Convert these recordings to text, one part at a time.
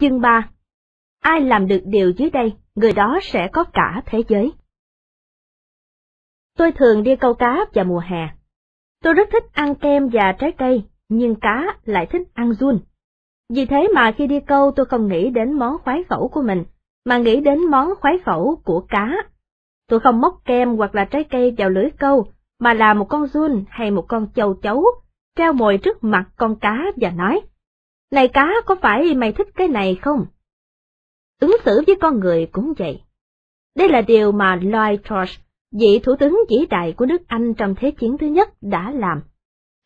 Chương 3 Ai làm được điều dưới đây, người đó sẽ có cả thế giới. Tôi thường đi câu cá vào mùa hè. Tôi rất thích ăn kem và trái cây, nhưng cá lại thích ăn run. Vì thế mà khi đi câu tôi không nghĩ đến món khoái khẩu của mình, mà nghĩ đến món khoái khẩu của cá. Tôi không móc kem hoặc là trái cây vào lưới câu, mà là một con run hay một con châu chấu, treo mồi trước mặt con cá và nói, này cá, có phải mày thích cái này không? Ứng xử với con người cũng vậy. Đây là điều mà Lloyd George, vị thủ tướng vĩ đại của nước Anh trong Thế chiến thứ nhất đã làm.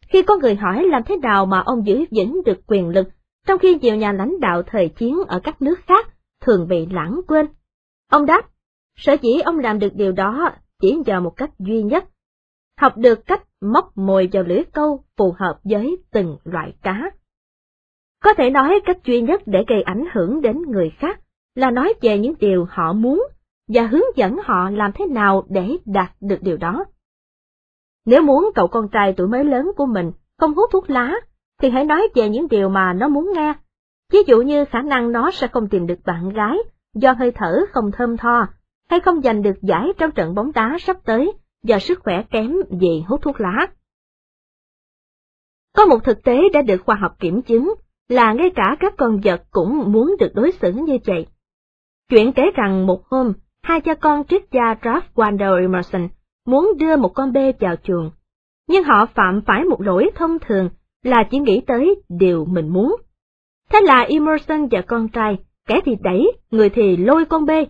Khi có người hỏi làm thế nào mà ông giữ vững được quyền lực, trong khi nhiều nhà lãnh đạo thời chiến ở các nước khác thường bị lãng quên. Ông đáp, sở dĩ ông làm được điều đó chỉ nhờ một cách duy nhất, học được cách móc mồi vào lưỡi câu phù hợp với từng loại cá. Có thể nói cách duy nhất để gây ảnh hưởng đến người khác là nói về những điều họ muốn và hướng dẫn họ làm thế nào để đạt được điều đó. Nếu muốn cậu con trai tuổi mới lớn của mình không hút thuốc lá, thì hãy nói về những điều mà nó muốn nghe. Ví dụ như khả năng nó sẽ không tìm được bạn gái do hơi thở không thơm tho, hay không giành được giải trong trận bóng đá sắp tới do sức khỏe kém vì hút thuốc lá. Có một thực tế đã được khoa học kiểm chứng là ngay cả các con vật cũng muốn được đối xử như vậy. Chuyện kể rằng một hôm, hai cha con triết gia Ralph Waldo Emerson muốn đưa một con bê vào chuồng, nhưng họ phạm phải một lỗi thông thường là chỉ nghĩ tới điều mình muốn. Thế là Emerson và con trai, kẻ thì đẩy, người thì lôi con bê.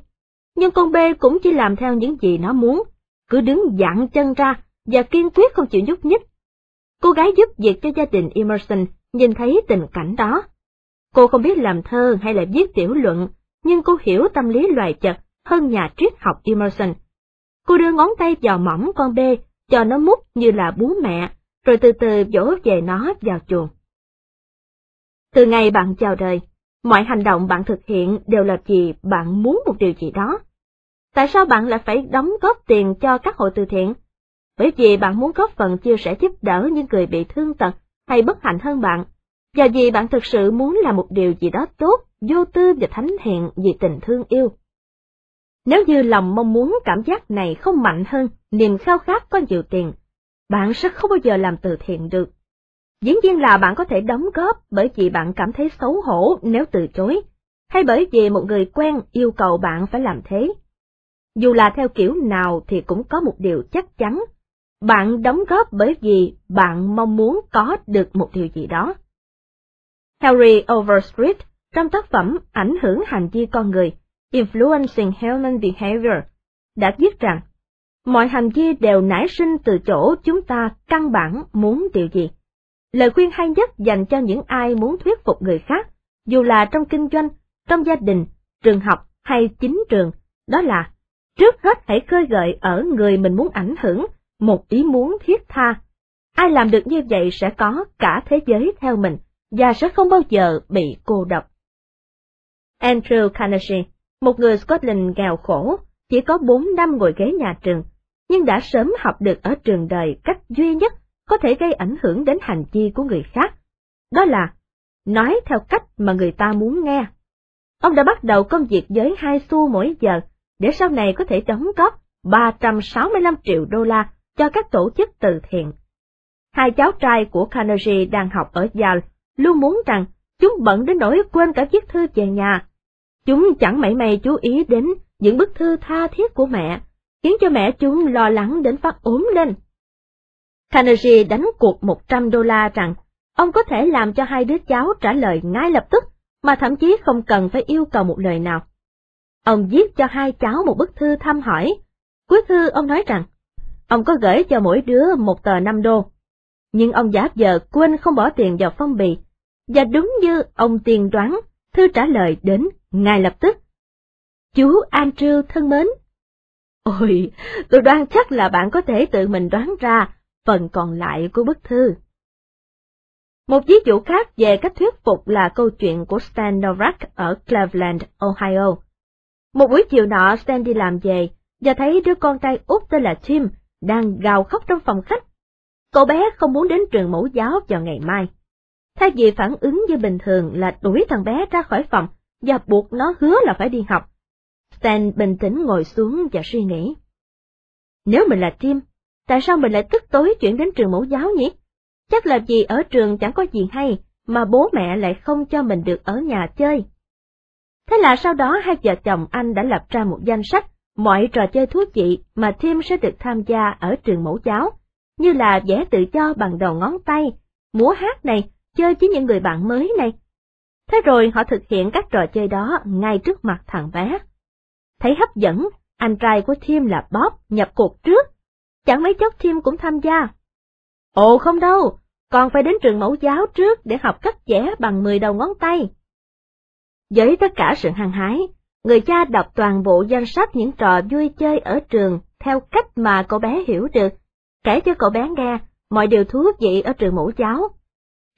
Nhưng con bê cũng chỉ làm theo những gì nó muốn, cứ đứng dặn chân ra và kiên quyết không chịu nhúc nhích. Cô gái giúp việc cho gia đình Emerson nhìn thấy tình cảnh đó. Cô không biết làm thơ hay là viết tiểu luận, nhưng cô hiểu tâm lý loài vật hơn nhà triết học Emerson. Cô đưa ngón tay vào mỏng con bê, cho nó mút như là bú mẹ, rồi từ từ dỗ về nó vào chuồng. Từ ngày bạn chào đời, mọi hành động bạn thực hiện đều là vì bạn muốn một điều gì đó. Tại sao bạn lại phải đóng góp tiền cho các hội từ thiện? Bởi vì bạn muốn góp phần chia sẻ giúp đỡ những người bị thương tật hay bất hạnh hơn bạn, và vì bạn thực sự muốn làm một điều gì đó tốt, vô tư và thánh thiện vì tình thương yêu. Nếu như lòng mong muốn cảm giác này không mạnh hơn niềm khao khát có nhiều tiền, bạn sẽ không bao giờ làm từ thiện được. Dĩ nhiên là bạn có thể đóng góp bởi vì bạn cảm thấy xấu hổ nếu từ chối, hay bởi vì một người quen yêu cầu bạn phải làm thế. Dù là theo kiểu nào thì cũng có một điều chắc chắn, bạn đóng góp bởi vì bạn mong muốn có được một điều gì đó. Harry Overstreet trong tác phẩm Ảnh hưởng hành vi con người, Influencing Human Behavior, đã viết rằng, mọi hành vi đều nảy sinh từ chỗ chúng ta căn bản muốn điều gì. Lời khuyên hay nhất dành cho những ai muốn thuyết phục người khác, dù là trong kinh doanh, trong gia đình, trường học hay chính trường, đó là trước hết hãy khơi gợi ở người mình muốn ảnh hưởng một ý muốn thiết tha. Ai làm được như vậy sẽ có cả thế giới theo mình và sẽ không bao giờ bị cô độc. Andrew Carnegie, một người Scotland nghèo khổ, chỉ có 4 năm ngồi ghế nhà trường, nhưng đã sớm học được ở trường đời cách duy nhất có thể gây ảnh hưởng đến hành vi của người khác. Đó là nói theo cách mà người ta muốn nghe. Ông đã bắt đầu công việc với hai xu mỗi giờ, để sau này có thể đóng góp 365 triệu đô la cho các tổ chức từ thiện. Hai cháu trai của Carnegie đang học ở Yale luôn muốn rằng chúng bận đến nỗi quên cả viết thư về nhà. Chúng chẳng mảy may chú ý đến những bức thư tha thiết của mẹ, khiến cho mẹ chúng lo lắng đến phát ốm lên. Carnegie đánh cuộc 100 đô la rằng ông có thể làm cho hai đứa cháu trả lời ngay lập tức, mà thậm chí không cần phải yêu cầu một lời nào. Ông viết cho hai cháu một bức thư thăm hỏi. Cuối thư ông nói rằng, ông có gửi cho mỗi đứa một tờ 5 đô. Nhưng ông giả vờ quên không bỏ tiền vào phong bì, và đúng như ông tiên đoán, thư trả lời đến ngay lập tức. Chú Andrew thân mến. Ôi, tôi đoán chắc là bạn có thể tự mình đoán ra phần còn lại của bức thư. Một ví dụ khác về cách thuyết phục là câu chuyện của Stan Novak ở Cleveland, Ohio. Một buổi chiều nọ Stan đi làm về, và thấy đứa con trai út tên là Tim đang gào khóc trong phòng khách. Cậu bé không muốn đến trường mẫu giáo vào ngày mai. Thay vì phản ứng như bình thường là đuổi thằng bé ra khỏi phòng và buộc nó hứa là phải đi học. Stan bình tĩnh ngồi xuống và suy nghĩ. Nếu mình là Tim, tại sao mình lại tức tối chuyển đến trường mẫu giáo nhỉ? Chắc là vì ở trường chẳng có gì hay, mà bố mẹ lại không cho mình được ở nhà chơi. Thế là sau đó hai vợ chồng anh đã lập ra một danh sách mọi trò chơi thú vị mà Tim sẽ được tham gia ở trường mẫu giáo, như là vẽ tự do bằng đầu ngón tay, múa hát này, chơi với những người bạn mới này. Thế rồi họ thực hiện các trò chơi đó ngay trước mặt thằng bé. Thấy hấp dẫn, anh trai của Tim là Bob nhập cuộc trước. Chẳng mấy chốc Tim cũng tham gia. Ồ không đâu, còn phải đến trường mẫu giáo trước để học cách vẽ bằng 10 đầu ngón tay. Với tất cả sự hăng hái, người cha đọc toàn bộ danh sách những trò vui chơi ở trường theo cách mà cậu bé hiểu được, kể cho cậu bé nghe mọi điều thú vị ở trường mẫu giáo.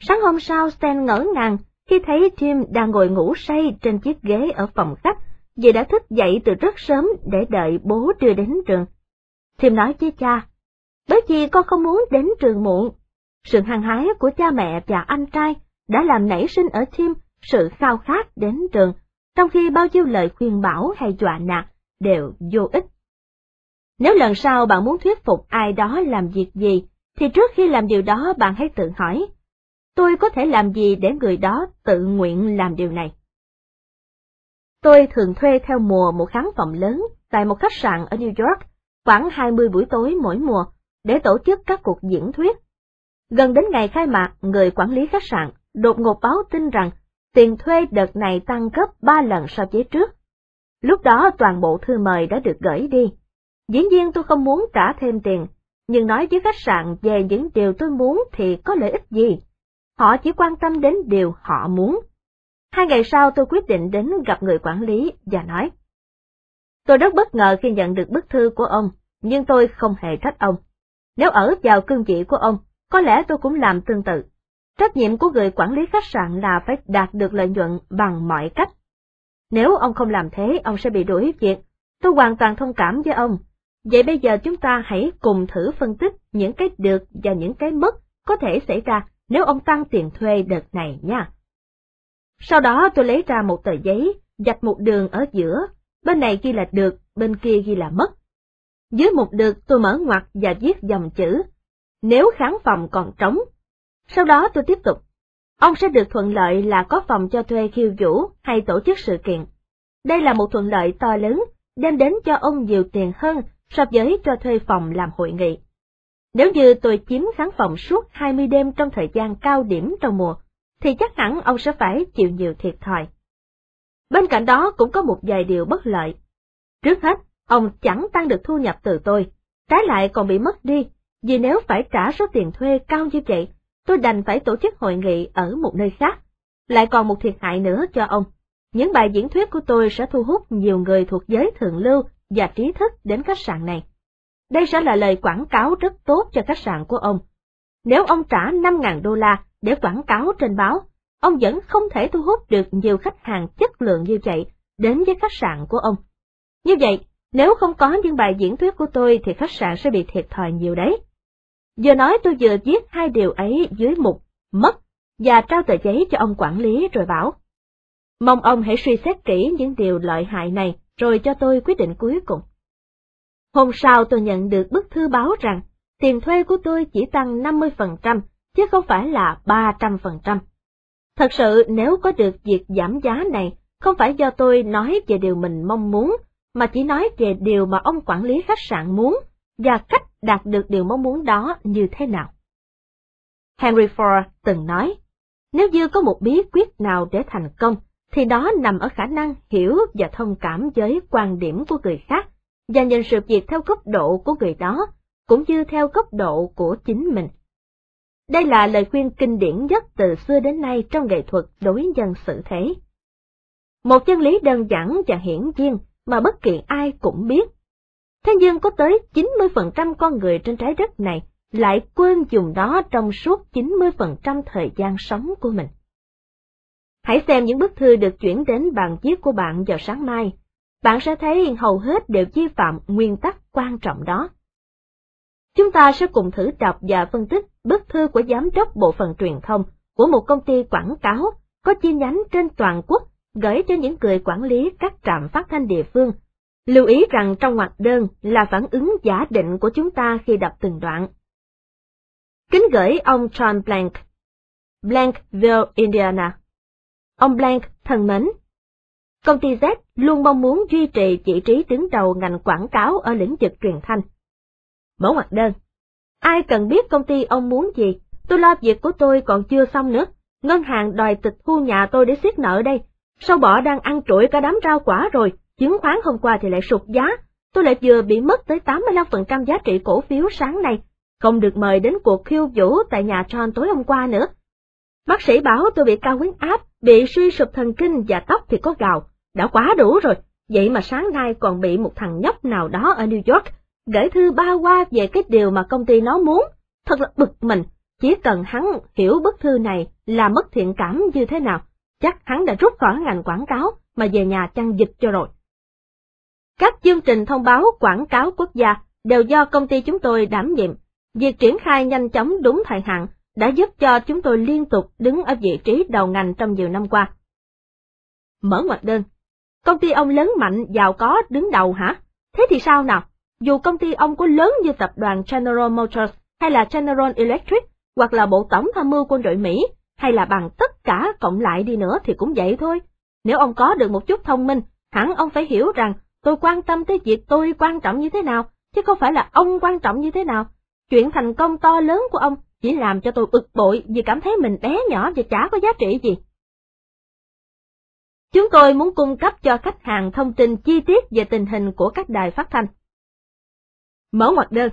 Sáng hôm sau Stan ngỡ ngàng khi thấy Tim đang ngồi ngủ say trên chiếc ghế ở phòng khách, vì đã thức dậy từ rất sớm để đợi bố đưa đến trường. Tim nói với cha, bởi vì con không muốn đến trường muộn. Sự hăng hái của cha mẹ và anh trai đã làm nảy sinh ở Tim sự khao khát đến trường, trong khi bao nhiêu lời khuyên bảo hay dọa nạt đều vô ích. Nếu lần sau bạn muốn thuyết phục ai đó làm việc gì, thì trước khi làm điều đó bạn hãy tự hỏi, tôi có thể làm gì để người đó tự nguyện làm điều này? Tôi thường thuê theo mùa một khán phòng lớn tại một khách sạn ở New York, khoảng 20 buổi tối mỗi mùa, để tổ chức các cuộc diễn thuyết. Gần đến ngày khai mạc, người quản lý khách sạn đột ngột báo tin rằng tiền thuê đợt này tăng gấp 3 lần so với trước. Lúc đó toàn bộ thư mời đã được gửi đi. Dĩ nhiên tôi không muốn trả thêm tiền, nhưng nói với khách sạn về những điều tôi muốn thì có lợi ích gì? Họ chỉ quan tâm đến điều họ muốn. Hai ngày sau tôi quyết định đến gặp người quản lý và nói. Tôi rất bất ngờ khi nhận được bức thư của ông, nhưng tôi không hề trách ông. Nếu ở vào cương vị của ông, có lẽ tôi cũng làm tương tự. Trách nhiệm của người quản lý khách sạn là phải đạt được lợi nhuận bằng mọi cách. Nếu ông không làm thế, ông sẽ bị đuổi việc. Tôi hoàn toàn thông cảm với ông. Vậy bây giờ chúng ta hãy cùng thử phân tích những cái được và những cái mất có thể xảy ra nếu ông tăng tiền thuê đợt này nha. Sau đó tôi lấy ra một tờ giấy, dạch một đường ở giữa, bên này ghi là được, bên kia ghi là mất. Dưới một được tôi mở ngoặt và viết dòng chữ, nếu khán phòng còn trống. Sau đó tôi tiếp tục, ông sẽ được thuận lợi là có phòng cho thuê khiêu vũ hay tổ chức sự kiện. Đây là một thuận lợi to lớn, đem đến cho ông nhiều tiền hơn so với cho thuê phòng làm hội nghị. Nếu như tôi chiếm khán phòng suốt 20 đêm trong thời gian cao điểm trong mùa, thì chắc hẳn ông sẽ phải chịu nhiều thiệt thòi. Bên cạnh đó cũng có một vài điều bất lợi. Trước hết, ông chẳng tăng được thu nhập từ tôi, trái lại còn bị mất đi, vì nếu phải trả số tiền thuê cao như vậy, tôi đành phải tổ chức hội nghị ở một nơi khác. Lại còn một thiệt hại nữa cho ông. Những bài diễn thuyết của tôi sẽ thu hút nhiều người thuộc giới thượng lưu và trí thức đến khách sạn này. Đây sẽ là lời quảng cáo rất tốt cho khách sạn của ông. Nếu ông trả 5.000 đô la để quảng cáo trên báo, ông vẫn không thể thu hút được nhiều khách hàng chất lượng như vậy đến với khách sạn của ông. Như vậy, nếu không có những bài diễn thuyết của tôi thì khách sạn sẽ bị thiệt thòi nhiều đấy. Vừa nói tôi vừa viết hai điều ấy dưới mục mất và trao tờ giấy cho ông quản lý rồi bảo. Mong ông hãy suy xét kỹ những điều lợi hại này rồi cho tôi quyết định cuối cùng. Hôm sau tôi nhận được bức thư báo rằng tiền thuê của tôi chỉ tăng 50%, chứ không phải là 300%. Thật sự nếu có được việc giảm giá này, không phải do tôi nói về điều mình mong muốn, mà chỉ nói về điều mà ông quản lý khách sạn muốn, và cách đạt được điều mong muốn đó như thế nào. Henry Ford từng nói, nếu như có một bí quyết nào để thành công, thì đó nằm ở khả năng hiểu và thông cảm với quan điểm của người khác, và nhìn sự việc theo góc độ của người đó, cũng như theo góc độ của chính mình. Đây là lời khuyên kinh điển nhất từ xưa đến nay trong nghệ thuật đối nhân xử thế. Một chân lý đơn giản và hiển nhiên mà bất kỳ ai cũng biết. Thế nhưng có tới 90% con người trên trái đất này lại quên dùng đó trong suốt 90% thời gian sống của mình. Hãy xem những bức thư được chuyển đến bàn viết của bạn vào sáng mai. Bạn sẽ thấy hầu hết đều vi phạm nguyên tắc quan trọng đó. Chúng ta sẽ cùng thử đọc và phân tích bức thư của giám đốc bộ phận truyền thông của một công ty quảng cáo có chi nhánh trên toàn quốc gửi cho những người quản lý các trạm phát thanh địa phương. Lưu ý rằng trong ngoặc đơn là phản ứng giả định của chúng ta khi đọc từng đoạn. Kính gửi ông John Blank, Blankville, Indiana. Ông Blank thân mến, công ty Z luôn mong muốn duy trì vị trí đứng đầu ngành quảng cáo ở lĩnh vực truyền thanh. Mở mặt đơn. Ai cần biết công ty ông muốn gì, tôi lo việc của tôi còn chưa xong nữa. Ngân hàng đòi tịch thu nhà tôi để siết nợ đây. Sau bỏ đang ăn trụi cả đám rau quả rồi, chứng khoán hôm qua thì lại sụt giá. Tôi lại vừa bị mất tới 85% giá trị cổ phiếu sáng nay, không được mời đến cuộc khiêu vũ tại nhà John tối hôm qua nữa. Bác sĩ bảo tôi bị cao huyết áp, bị suy sụp thần kinh và tóc thì có gào, đã quá đủ rồi, vậy mà sáng nay còn bị một thằng nhóc nào đó ở New York gửi thư ba qua về cái điều mà công ty nó muốn, thật là bực mình, chỉ cần hắn hiểu bức thư này là mất thiện cảm như thế nào, chắc hắn đã rút khỏi ngành quảng cáo mà về nhà chăn dịch cho rồi. Các chương trình thông báo quảng cáo quốc gia đều do công ty chúng tôi đảm nhiệm. Việc triển khai nhanh chóng đúng thời hạn đã giúp cho chúng tôi liên tục đứng ở vị trí đầu ngành trong nhiều năm qua. Mở ngoặt đơn. Công ty ông lớn mạnh, giàu có, đứng đầu hả? Thế thì sao nào? Dù công ty ông có lớn như tập đoàn General Motors hay là General Electric, hoặc là Bộ Tổng Tham mưu quân đội Mỹ, hay là bằng tất cả cộng lại đi nữa thì cũng vậy thôi. Nếu ông có được một chút thông minh, hẳn ông phải hiểu rằng tôi quan tâm tới việc tôi quan trọng như thế nào, chứ không phải là ông quan trọng như thế nào. Chuyện thành công to lớn của ông chỉ làm cho tôi bực bội vì cảm thấy mình bé nhỏ và chả có giá trị gì. Chúng tôi muốn cung cấp cho khách hàng thông tin chi tiết về tình hình của các đài phát thanh. Mở ngoặc đơn.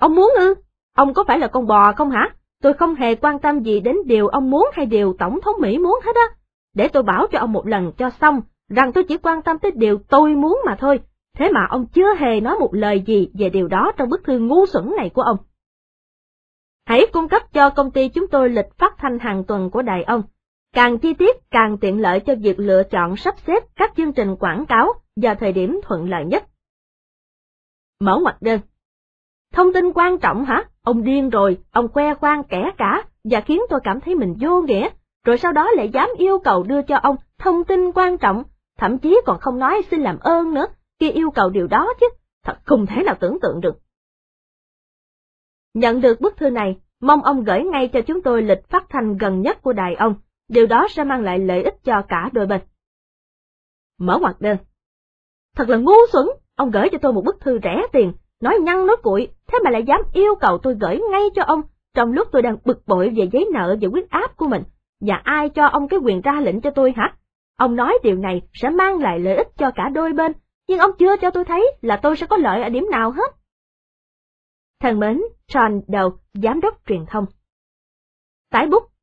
Ông muốn ư? Ông có phải là con bò không hả? Tôi không hề quan tâm gì đến điều ông muốn hay điều Tổng thống Mỹ muốn hết á. Để tôi bảo cho ông một lần cho xong, rằng tôi chỉ quan tâm tới điều tôi muốn mà thôi. Thế mà ông chưa hề nói một lời gì về điều đó trong bức thư ngu xuẩn này của ông. Hãy cung cấp cho công ty chúng tôi lịch phát thanh hàng tuần của đài ông. Càng chi tiết càng tiện lợi cho việc lựa chọn sắp xếp các chương trình quảng cáo vào thời điểm thuận lợi nhất. Mở ngoặc đơn. Thông tin quan trọng hả? Ông điên rồi, ông que khoang kẻ cả, và khiến tôi cảm thấy mình vô nghĩa, rồi sau đó lại dám yêu cầu đưa cho ông thông tin quan trọng, thậm chí còn không nói xin làm ơn nữa, kia yêu cầu điều đó chứ, thật không thể nào tưởng tượng được. Nhận được bức thư này, mong ông gửi ngay cho chúng tôi lịch phát thanh gần nhất của đài ông, điều đó sẽ mang lại lợi ích cho cả đôi bên. Mở ngoặc đơn. Thật là ngu xuẩn, ông gửi cho tôi một bức thư rẻ tiền, nói nhăn nói cuội, thế mà lại dám yêu cầu tôi gửi ngay cho ông, trong lúc tôi đang bực bội về giấy nợ và quyết áp của mình, và ai cho ông cái quyền ra lệnh cho tôi hả? Ông nói điều này sẽ mang lại lợi ích cho cả đôi bên, nhưng ông chưa cho tôi thấy là tôi sẽ có lợi ở điểm nào hết. Thân mến, John Đầu, Giám đốc truyền thông. Tái bút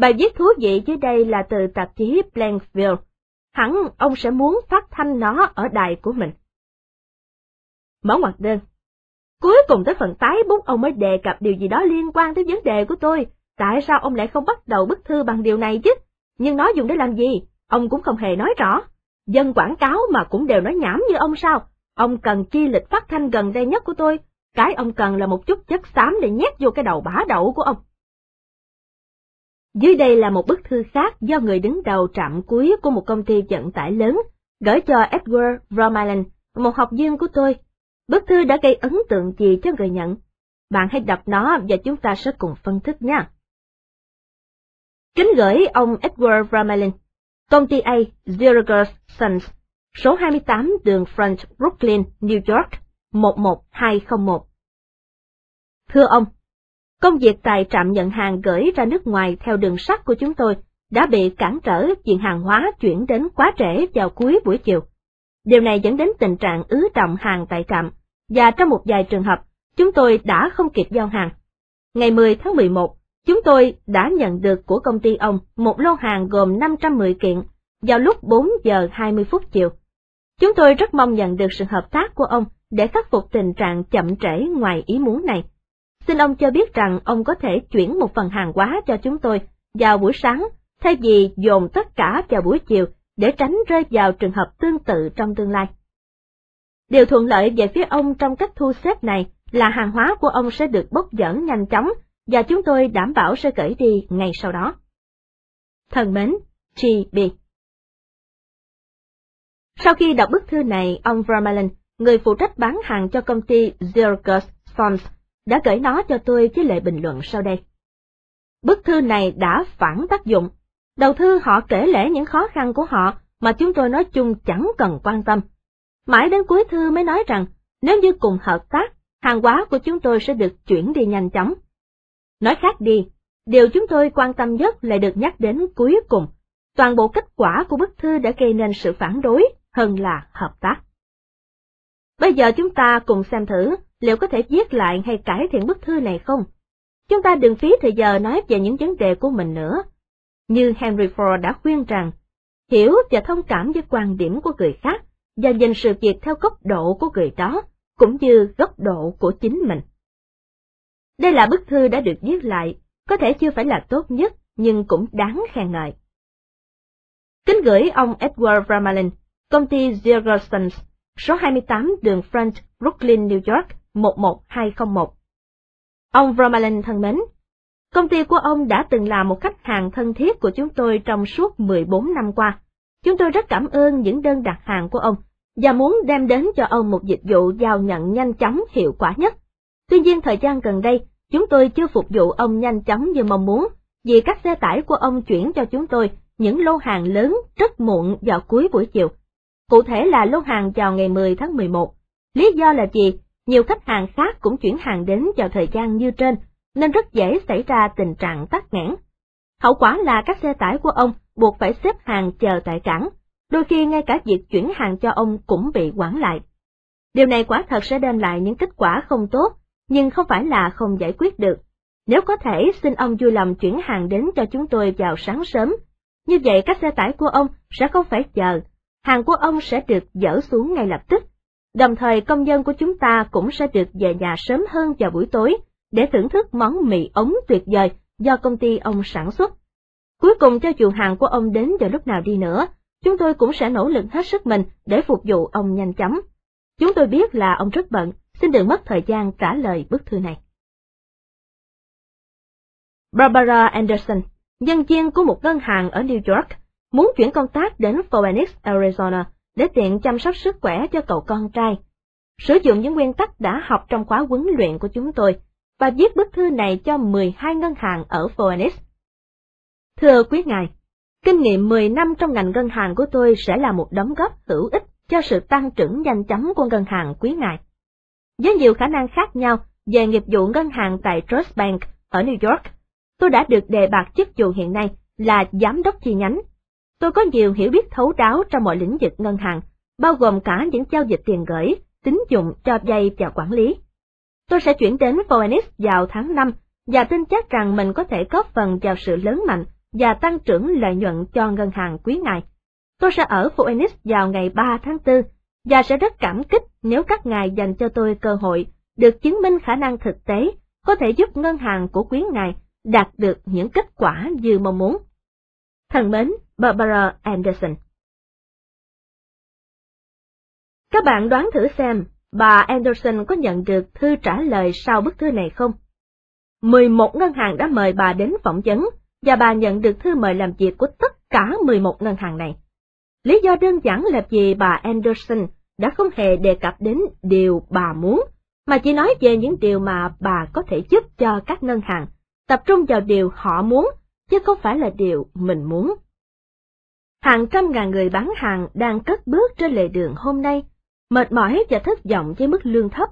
Bài viết thú vị dưới đây là từ tạp chí Blankville. Hẳn ông sẽ muốn phát thanh nó ở đài của mình. Mở ngoặc đơn. Cuối cùng tới phần tái bút, ông mới đề cập điều gì đó liên quan tới vấn đề của tôi. Tại sao ông lại không bắt đầu bức thư bằng điều này chứ? Nhưng nó dùng để làm gì? Ông cũng không hề nói rõ. Dân quảng cáo mà cũng đều nói nhảm như ông sao? Ông cần chi lịch phát thanh gần đây nhất của tôi. Cái ông cần là một chút chất xám để nhét vô cái đầu bả đậu của ông. Dưới đây là một bức thư khác do người đứng đầu trạm cuối của một công ty vận tải lớn, gửi cho Edward Romalan, một học viên của tôi. Bức thư đã gây ấn tượng gì cho người nhận? Bạn hãy đọc nó và chúng ta sẽ cùng phân tích nha. Kính gửi ông Edward Romalan, công ty A, Zerogers Sons, số 28 đường Front, Brooklyn, New York, 11201. Thưa ông, Công việc tại trạm nhận hàng gửi ra nước ngoài theo đường sắt của chúng tôi đã bị cản trở chuyện hàng hóa chuyển đến quá trễ vào cuối buổi chiều. Điều này dẫn đến tình trạng ứ trọng hàng tại trạm, và trong một vài trường hợp, chúng tôi đã không kịp giao hàng. Ngày 10 tháng 11, chúng tôi đã nhận được của công ty ông một lô hàng gồm 510 kiện vào lúc 4 giờ 20 phút chiều. Chúng tôi rất mong nhận được sự hợp tác của ông để khắc phục tình trạng chậm trễ ngoài ý muốn này. Xin ông cho biết rằng ông có thể chuyển một phần hàng hóa cho chúng tôi vào buổi sáng, thay vì dồn tất cả vào buổi chiều để tránh rơi vào trường hợp tương tự trong tương lai. Điều thuận lợi về phía ông trong cách thu xếp này là hàng hóa của ông sẽ được bốc dỡ nhanh chóng và chúng tôi đảm bảo sẽ gửi đi ngay sau đó. Thân mến, G.B. Sau khi đọc bức thư này, ông Vermaelen, người phụ trách bán hàng cho công ty Zirkus Sons, đã gửi nó cho tôi với lời bình luận sau đây. Bức thư này đã phản tác dụng. Đầu thư họ kể lể những khó khăn của họ mà chúng tôi nói chung chẳng cần quan tâm. Mãi đến cuối thư mới nói rằng, nếu như cùng hợp tác, hàng hóa của chúng tôi sẽ được chuyển đi nhanh chóng. Nói khác đi, điều chúng tôi quan tâm nhất lại được nhắc đến cuối cùng. Toàn bộ kết quả của bức thư đã gây nên sự phản đối hơn là hợp tác. Bây giờ chúng ta cùng xem thử liệu có thể viết lại hay cải thiện bức thư này không? Chúng ta đừng phí thời giờ nói về những vấn đề của mình nữa. Như Henry Ford đã khuyên rằng, hiểu và thông cảm với quan điểm của người khác và nhìn sự việc theo góc độ của người đó, cũng như góc độ của chính mình. Đây là bức thư đã được viết lại, có thể chưa phải là tốt nhất, nhưng cũng đáng khen ngợi. Kính gửi ông Edward Ramalin, công ty Zergersons, số 28 đường Front, Brooklyn, New York, 11201. Ông Romalin thân mến, công ty của ông đã từng là một khách hàng thân thiết của chúng tôi trong suốt 14 năm qua. Chúng tôi rất cảm ơn những đơn đặt hàng của ông và muốn đem đến cho ông một dịch vụ giao nhận nhanh chóng hiệu quả nhất. Tuy nhiên thời gian gần đây, chúng tôi chưa phục vụ ông nhanh chóng như mong muốn, vì các xe tải của ông chuyển cho chúng tôi những lô hàng lớn rất muộn vào cuối buổi chiều. Cụ thể là lô hàng vào ngày 10 tháng 11. Lý do là gì? Nhiều khách hàng khác cũng chuyển hàng đến vào thời gian như trên, nên rất dễ xảy ra tình trạng tắc nghẽn. Hậu quả là các xe tải của ông buộc phải xếp hàng chờ tại cảng, đôi khi ngay cả việc chuyển hàng cho ông cũng bị quản lại. Điều này quả thật sẽ đem lại những kết quả không tốt, nhưng không phải là không giải quyết được. Nếu có thể xin ông vui lòng chuyển hàng đến cho chúng tôi vào sáng sớm, như vậy các xe tải của ông sẽ không phải chờ, hàng của ông sẽ được dỡ xuống ngay lập tức. Đồng thời công dân của chúng ta cũng sẽ được về nhà sớm hơn vào buổi tối, để thưởng thức món mì ống tuyệt vời do công ty ông sản xuất. Cuối cùng cho dù hàng của ông đến vào lúc nào đi nữa, chúng tôi cũng sẽ nỗ lực hết sức mình để phục vụ ông nhanh chóng. Chúng tôi biết là ông rất bận, xin đừng mất thời gian trả lời bức thư này. Barbara Anderson, nhân viên của một ngân hàng ở New York, muốn chuyển công tác đến Phoenix, Arizona để tiện chăm sóc sức khỏe cho cậu con trai. Sử dụng những nguyên tắc đã học trong khóa huấn luyện của chúng tôi và viết bức thư này cho 12 ngân hàng ở Phoenix. Thưa quý ngài, kinh nghiệm 10 năm trong ngành ngân hàng của tôi sẽ là một đóng góp hữu ích cho sự tăng trưởng nhanh chóng của ngân hàng quý ngài. Với nhiều khả năng khác nhau về nghiệp vụ ngân hàng tại Trust Bank ở New York, tôi đã được đề bạt chức vụ hiện nay là giám đốc chi nhánh. Tôi có nhiều hiểu biết thấu đáo trong mọi lĩnh vực ngân hàng, bao gồm cả những giao dịch tiền gửi, tín dụng, cho vay và quản lý. Tôi sẽ chuyển đến Phoenix vào tháng 5 và tin chắc rằng mình có thể góp phần vào sự lớn mạnh và tăng trưởng lợi nhuận cho ngân hàng quý ngài. Tôi sẽ ở Phoenix vào ngày 3 tháng 4 và sẽ rất cảm kích nếu các ngài dành cho tôi cơ hội được chứng minh khả năng thực tế có thể giúp ngân hàng của quý ngài đạt được những kết quả như mong muốn. thần mến, Barbara Anderson Các bạn đoán thử xem, bà Anderson có nhận được thư trả lời sau bức thư này không? 11 ngân hàng đã mời bà đến phỏng vấn, và bà nhận được thư mời làm việc của tất cả 11 ngân hàng này. Lý do đơn giản là vì bà Anderson đã không hề đề cập đến điều bà muốn, mà chỉ nói về những điều mà bà có thể giúp cho các ngân hàng, tập trung vào điều họ muốn, chứ không phải là điều mình muốn. Hàng trăm ngàn người bán hàng đang cất bước trên lề đường hôm nay, mệt mỏi và thất vọng với mức lương thấp.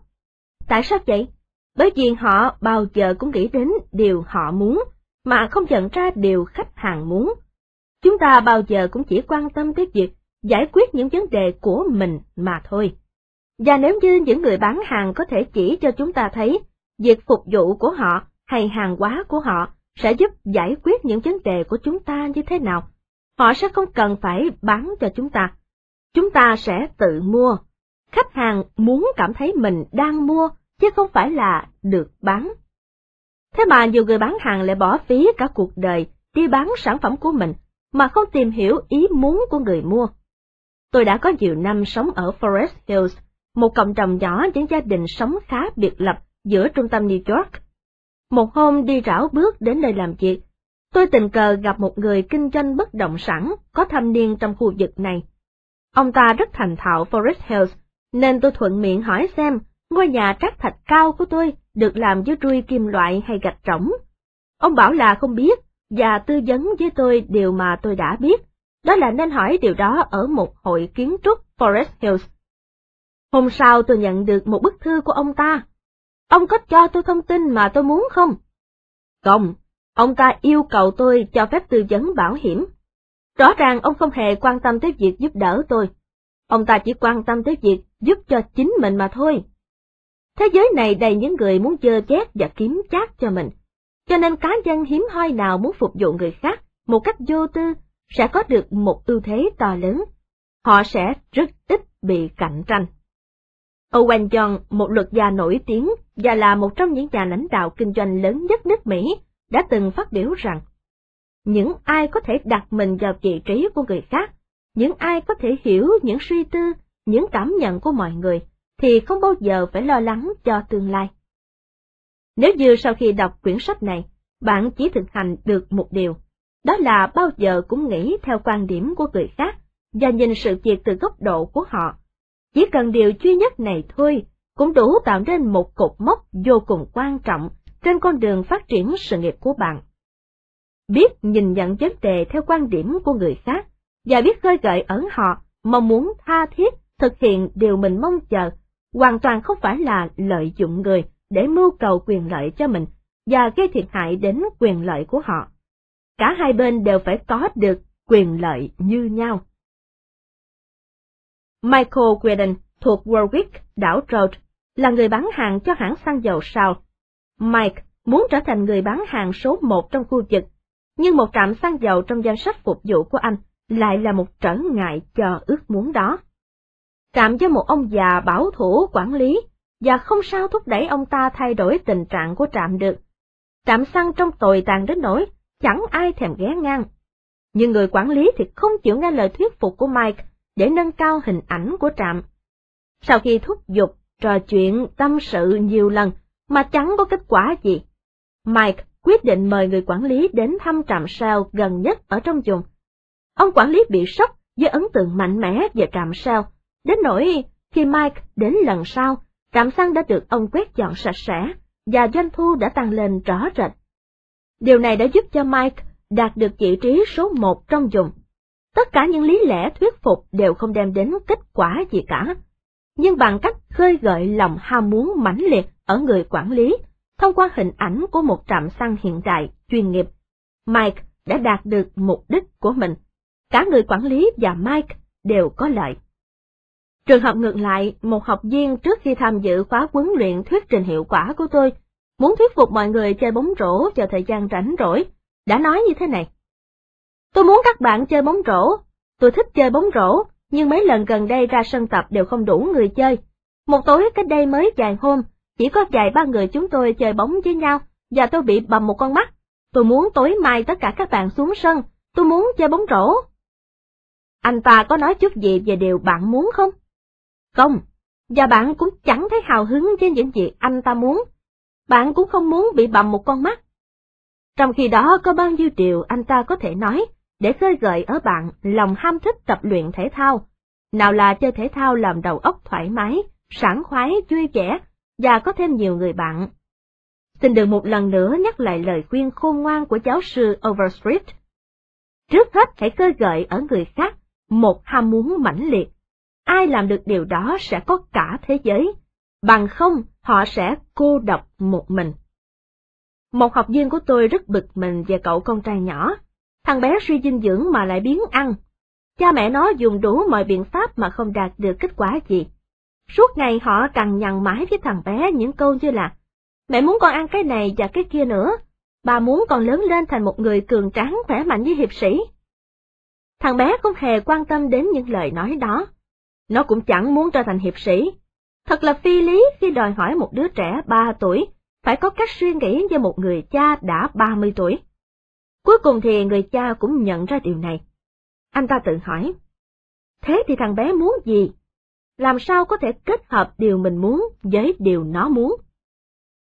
Tại sao vậy? Bởi vì họ bao giờ cũng nghĩ đến điều họ muốn, mà không nhận ra điều khách hàng muốn. Chúng ta bao giờ cũng chỉ quan tâm tới việc giải quyết những vấn đề của mình mà thôi. Và nếu như những người bán hàng có thể chỉ cho chúng ta thấy việc phục vụ của họ hay hàng hóa của họ sẽ giúp giải quyết những vấn đề của chúng ta như thế nào, họ sẽ không cần phải bán cho chúng ta. Chúng ta sẽ tự mua. Khách hàng muốn cảm thấy mình đang mua, chứ không phải là được bán. Thế mà nhiều người bán hàng lại bỏ phí cả cuộc đời đi bán sản phẩm của mình mà không tìm hiểu ý muốn của người mua. Tôi đã có nhiều năm sống ở Forest Hills, một cộng đồng nhỏ những gia đình sống khá biệt lập giữa trung tâm New York. Một hôm đi rảo bước đến nơi làm việc, tôi tình cờ gặp một người kinh doanh bất động sản có thâm niên trong khu vực này. Ông ta rất thành thạo Forest Hills, nên tôi thuận miệng hỏi xem ngôi nhà trác thạch cao của tôi được làm với rui kim loại hay gạch trống. Ông bảo là không biết, và tư vấn với tôi điều mà tôi đã biết, đó là nên hỏi điều đó ở một hội kiến trúc Forest Hills. Hôm sau tôi nhận được một bức thư của ông ta. Ông có cho tôi thông tin mà tôi muốn không? Không, ông ta yêu cầu tôi cho phép tư vấn bảo hiểm. Rõ ràng ông không hề quan tâm tới việc giúp đỡ tôi. Ông ta chỉ quan tâm tới việc giúp cho chính mình mà thôi. Thế giới này đầy những người muốn dơ chét và kiếm chát cho mình, cho nên cá nhân hiếm hoi nào muốn phục vụ người khác một cách vô tư sẽ có được một ưu thế to lớn. Họ sẽ rất ít bị cạnh tranh. Owen John, một luật gia nổi tiếng và là một trong những nhà lãnh đạo kinh doanh lớn nhất nước Mỹ, đã từng phát biểu rằng, những ai có thể đặt mình vào vị trí của người khác, những ai có thể hiểu những suy tư, những cảm nhận của mọi người, thì không bao giờ phải lo lắng cho tương lai. Nếu như sau khi đọc quyển sách này, bạn chỉ thực hành được một điều, đó là bao giờ cũng nghĩ theo quan điểm của người khác và nhìn sự việc từ góc độ của họ. Chỉ cần điều duy nhất này thôi, cũng đủ tạo nên một cột mốc vô cùng quan trọng trên con đường phát triển sự nghiệp của bạn. Biết nhìn nhận vấn đề theo quan điểm của người khác, và biết khơi gợi ở họ mong muốn tha thiết thực hiện điều mình mong chờ, hoàn toàn không phải là lợi dụng người để mưu cầu quyền lợi cho mình và gây thiệt hại đến quyền lợi của họ. Cả hai bên đều phải có được quyền lợi như nhau. Michael Whedon thuộc Warwick, đảo Rhode, là người bán hàng cho hãng xăng dầu Shell. Mike muốn trở thành người bán hàng số một trong khu vực, nhưng một trạm xăng dầu trong danh sách phục vụ của anh lại là một trở ngại cho ước muốn đó. Trạm do một ông già bảo thủ quản lý, và không sao thúc đẩy ông ta thay đổi tình trạng của trạm được. Trạm xăng trong tồi tàn đến nỗi chẳng ai thèm ghé ngang. Nhưng người quản lý thì không chịu nghe lời thuyết phục của Mike để nâng cao hình ảnh của trạm. Sau khi thúc giục, trò chuyện, tâm sự nhiều lần mà chẳng có kết quả gì, Mike quyết định mời người quản lý đến thăm trạm sao gần nhất ở trong vùng. Ông quản lý bị sốc với ấn tượng mạnh mẽ về trạm sao, đến nỗi khi Mike đến lần sau, trạm xăng đã được ông quét dọn sạch sẽ và doanh thu đã tăng lên rõ rệt. Điều này đã giúp cho Mike đạt được vị trí số một trong vùng. Tất cả những lý lẽ thuyết phục đều không đem đến kết quả gì cả. Nhưng bằng cách khơi gợi lòng ham muốn mãnh liệt ở người quản lý, thông qua hình ảnh của một trạm xăng hiện đại, chuyên nghiệp, Mike đã đạt được mục đích của mình. Cả người quản lý và Mike đều có lợi. Trường hợp ngược lại, một học viên trước khi tham dự khóa huấn luyện thuyết trình hiệu quả của tôi, muốn thuyết phục mọi người chơi bóng rổ cho thời gian rảnh rỗi, đã nói như thế này. Tôi muốn các bạn chơi bóng rổ, tôi thích chơi bóng rổ, nhưng mấy lần gần đây ra sân tập đều không đủ người chơi. Một tối cách đây mới vài hôm, chỉ có vài ba người chúng tôi chơi bóng với nhau, và tôi bị bầm một con mắt. Tôi muốn tối mai tất cả các bạn xuống sân, tôi muốn chơi bóng rổ. Anh ta có nói chút gì về điều bạn muốn không? Không, và bạn cũng chẳng thấy hào hứng với những gì anh ta muốn. Bạn cũng không muốn bị bầm một con mắt. Trong khi đó có bao nhiêu điều anh ta có thể nói để khơi gợi ở bạn lòng ham thích tập luyện thể thao. Nào là chơi thể thao làm đầu óc thoải mái, sảng khoái, vui vẻ và có thêm nhiều người bạn. Xin được một lần nữa nhắc lại lời khuyên khôn ngoan của giáo sư Overstreet. Trước hết hãy khơi gợi ở người khác một ham muốn mãnh liệt ai làm được điều đó sẽ có cả thế giới, bằng không họ sẽ cô độc một mình. Một học viên của tôi rất bực mình về cậu con trai nhỏ, thằng bé suy dinh dưỡng mà lại biến ăn. Cha mẹ nó dùng đủ mọi biện pháp mà không đạt được kết quả gì. Suốt ngày họ cằn nhằn mãi với thằng bé những câu như là, mẹ muốn con ăn cái này và cái kia nữa, bà muốn con lớn lên thành một người cường tráng khỏe mạnh như hiệp sĩ. Thằng bé không hề quan tâm đến những lời nói đó. Nó cũng chẳng muốn trở thành hiệp sĩ. Thật là phi lý khi đòi hỏi một đứa trẻ 3 tuổi phải có cách suy nghĩ như một người cha đã 30 tuổi. Cuối cùng thì người cha cũng nhận ra điều này. Anh ta tự hỏi, thế thì thằng bé muốn gì? Làm sao có thể kết hợp điều mình muốn với điều nó muốn?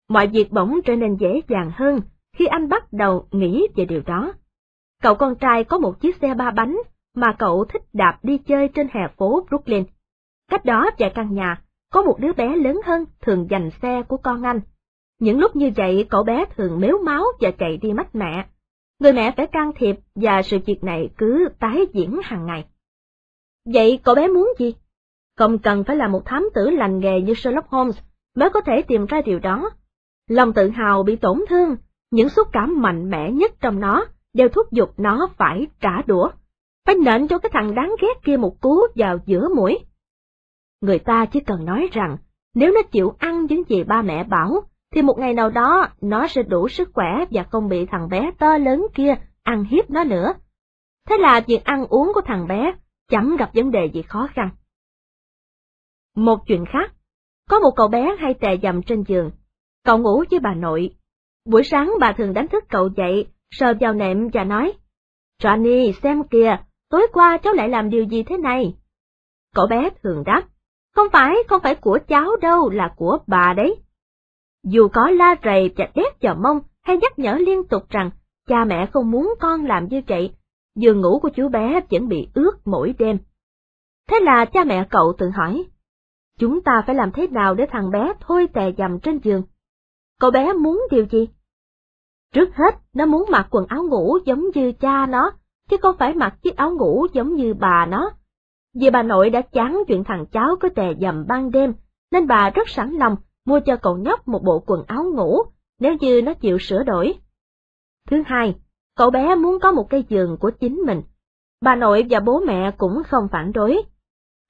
Mọi việc bỗng trở nên dễ dàng hơn khi anh bắt đầu nghĩ về điều đó. Cậu con trai có một chiếc xe ba bánh mà cậu thích đạp đi chơi trên hè phố Brooklyn. Cách đó vài căn nhà, có một đứa bé lớn hơn thường giành xe của con anh. Những lúc như vậy cậu bé thường mếu máu và chạy đi mất mẹ. Người mẹ phải can thiệp và sự việc này cứ tái diễn hàng ngày. Vậy cậu bé muốn gì? Không cần phải là một thám tử lành nghề như Sherlock Holmes mới có thể tìm ra điều đó. Lòng tự hào bị tổn thương, những xúc cảm mạnh mẽ nhất trong nó đều thúc giục nó phải trả đũa, phải nện cho cái thằng đáng ghét kia một cú vào giữa mũi. Người ta chỉ cần nói rằng, nếu nó chịu ăn những gì ba mẹ bảo, thì một ngày nào đó nó sẽ đủ sức khỏe và không bị thằng bé to lớn kia ăn hiếp nó nữa. Thế là việc ăn uống của thằng bé chẳng gặp vấn đề gì khó khăn. Một chuyện khác, có một cậu bé hay tè dầm trên giường, cậu ngủ với bà nội. Buổi sáng bà thường đánh thức cậu dậy, sờ vào nệm và nói, Johnny, xem kìa, tối qua cháu lại làm điều gì thế này? Cậu bé thường đáp, không phải, không phải của cháu đâu, là của bà đấy. Dù có la rầy chạch đét vào mông hay nhắc nhở liên tục rằng cha mẹ không muốn con làm như vậy, giường ngủ của chú bé vẫn bị ướt mỗi đêm. Thế là cha mẹ cậu tự hỏi, chúng ta phải làm thế nào để thằng bé thôi tè dầm trên giường? Cậu bé muốn điều gì? Trước hết, nó muốn mặc quần áo ngủ giống như cha nó, chứ không phải mặc chiếc áo ngủ giống như bà nó. Vì bà nội đã chán chuyện thằng cháu có tè dầm ban đêm, nên bà rất sẵn lòng mua cho cậu nhóc một bộ quần áo ngủ, nếu như nó chịu sửa đổi. Thứ hai, cậu bé muốn có một cây giường của chính mình. Bà nội và bố mẹ cũng không phản đối.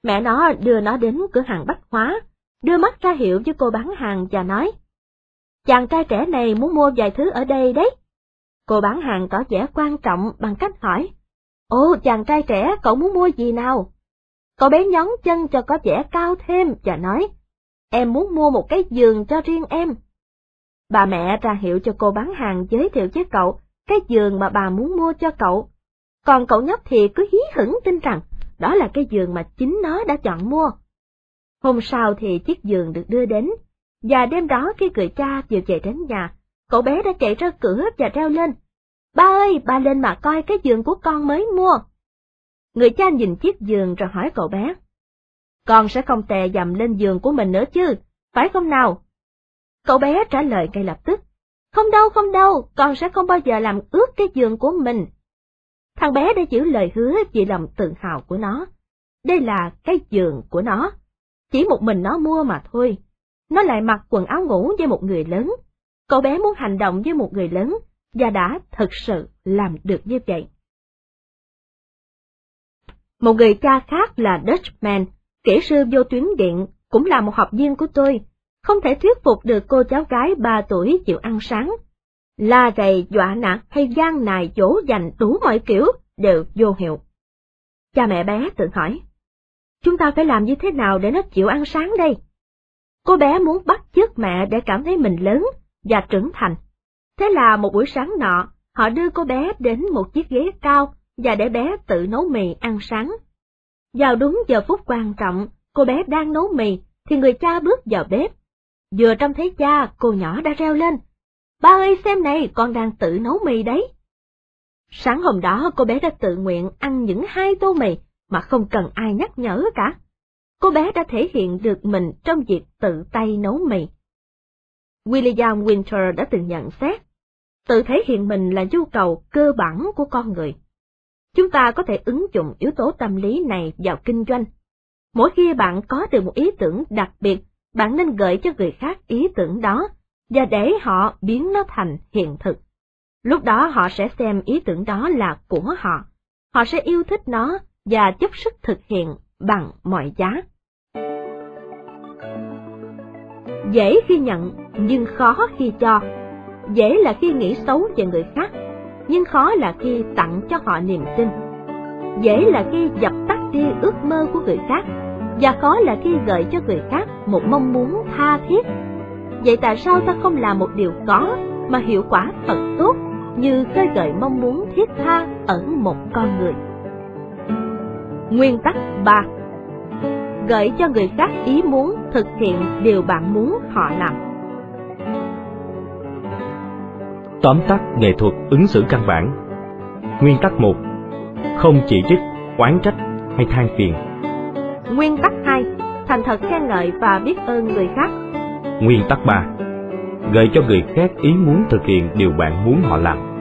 Mẹ nó đưa nó đến cửa hàng bách hóa, đưa mắt ra hiệu với cô bán hàng và nói, chàng trai trẻ này muốn mua vài thứ ở đây đấy. Cô bán hàng tỏ vẻ quan trọng bằng cách hỏi, Ồ, chàng trai trẻ, cậu muốn mua gì nào? Cậu bé nhón chân cho có vẻ cao thêm và nói, em muốn mua một cái giường cho riêng em. Bà mẹ ra hiệu cho cô bán hàng giới thiệu với cậu cái giường mà bà muốn mua cho cậu. Còn cậu nhóc thì cứ hí hửng tin rằng đó là cái giường mà chính nó đã chọn mua. Hôm sau thì chiếc giường được đưa đến, và đêm đó khi người cha vừa chạy đến nhà, cậu bé đã chạy ra cửa và reo lên. Ba ơi, ba lên mà coi cái giường của con mới mua. Người cha nhìn chiếc giường rồi hỏi cậu bé. Con sẽ không tè dầm lên giường của mình nữa chứ, phải không nào? Cậu bé trả lời ngay lập tức. Không đâu, không đâu, con sẽ không bao giờ làm ướt cái giường của mình. Thằng bé đã giữ lời hứa vì lòng tự hào của nó. Đây là cái giường của nó. Chỉ một mình nó mua mà thôi. Nó lại mặc quần áo ngủ với một người lớn. Cậu bé muốn hành động với một người lớn, và đã thực sự làm được như vậy. Một người cha khác là Dutchman, kỹ sư vô tuyến điện, cũng là một học viên của tôi, không thể thuyết phục được cô cháu gái ba tuổi chịu ăn sáng. La rầy, dọa nạt hay gian nài dỗ dành đủ mọi kiểu đều vô hiệu. Cha mẹ bé tự hỏi, chúng ta phải làm như thế nào để nó chịu ăn sáng đây? Cô bé muốn bắt chước mẹ để cảm thấy mình lớn và trưởng thành. Thế là một buổi sáng nọ, họ đưa cô bé đến một chiếc ghế cao và để bé tự nấu mì ăn sáng. Vào đúng giờ phút quan trọng, cô bé đang nấu mì, thì người cha bước vào bếp. Vừa trông thấy cha, cô nhỏ đã reo lên. Ba ơi xem này, con đang tự nấu mì đấy. Sáng hôm đó cô bé đã tự nguyện ăn những hai tô mì mà không cần ai nhắc nhở cả. Cô bé đã thể hiện được mình trong việc tự tay nấu mì. William Winter đã từng nhận xét, tự thể hiện mình là nhu cầu cơ bản của con người. Chúng ta có thể ứng dụng yếu tố tâm lý này vào kinh doanh. Mỗi khi bạn có được một ý tưởng đặc biệt, bạn nên gợi cho người khác ý tưởng đó, và để họ biến nó thành hiện thực. Lúc đó họ sẽ xem ý tưởng đó là của họ, họ sẽ yêu thích nó và dốc sức thực hiện bằng mọi giá. Dễ khi nhận, nhưng khó khi cho. Dễ là khi nghĩ xấu về người khác, nhưng khó là khi tặng cho họ niềm tin. Dễ là khi dập tắt đi ước mơ của người khác, và khó là khi gợi cho người khác một mong muốn tha thiết. Vậy tại sao ta không làm một điều có mà hiệu quả thật tốt như khơi gợi mong muốn thiết tha ở một con người? Nguyên tắc 3 Gợi cho người khác ý muốn thực hiện điều bạn muốn họ làm. Tóm tắt nghệ thuật ứng xử căn bản Nguyên tắc 1 Không chỉ trích, oán trách hay than phiền. Nguyên tắc 2. Thành thật khen ngợi và biết ơn người khác. Nguyên tắc 3. Gợi cho người khác ý muốn thực hiện điều bạn muốn họ làm.